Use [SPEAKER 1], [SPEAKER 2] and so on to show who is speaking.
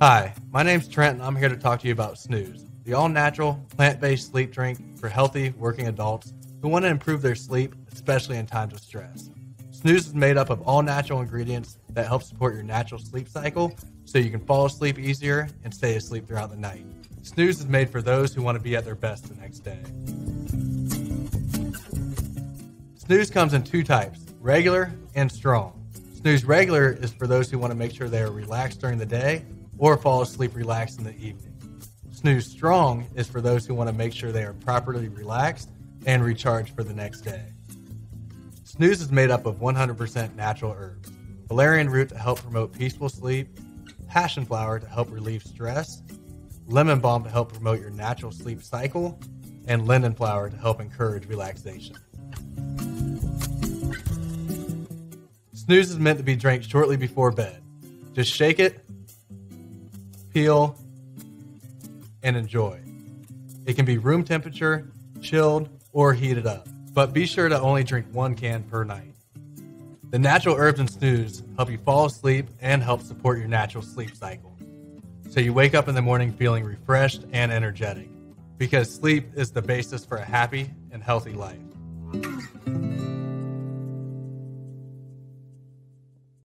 [SPEAKER 1] Hi, my name's Trent, and I'm here to talk to you about Snoooze, the all natural, plant based sleep drink for healthy, working adults who want to improve their sleep, especially in times of stress. Snoooze is made up of all natural ingredients that help support your natural sleep cycle so you can fall asleep easier and stay asleep throughout the night. Snoooze is made for those who want to be at their best the next day. Snoooze comes in two types regular and strong. Snoooze regular is for those who want to make sure they are relaxed during the day or fall asleep relaxed in the evening. Snoooze strong is for those who want to make sure they are properly relaxed and recharged for the next day. Snoooze is made up of 100% natural herbs valerian root to help promote peaceful sleep, passion flower to help relieve stress, lemon balm to help promote your natural sleep cycle, and linden flower to help encourage relaxation. Snoooze is meant to be drank shortly before bed. Just shake it, peel, and enjoy. It can be room temperature, chilled, or heated up, but be sure to only drink one can per night. The natural herbs and Snoooze help you fall asleep and help support your natural sleep cycle. So you wake up in the morning feeling refreshed and energetic because sleep is the basis for a happy and healthy life.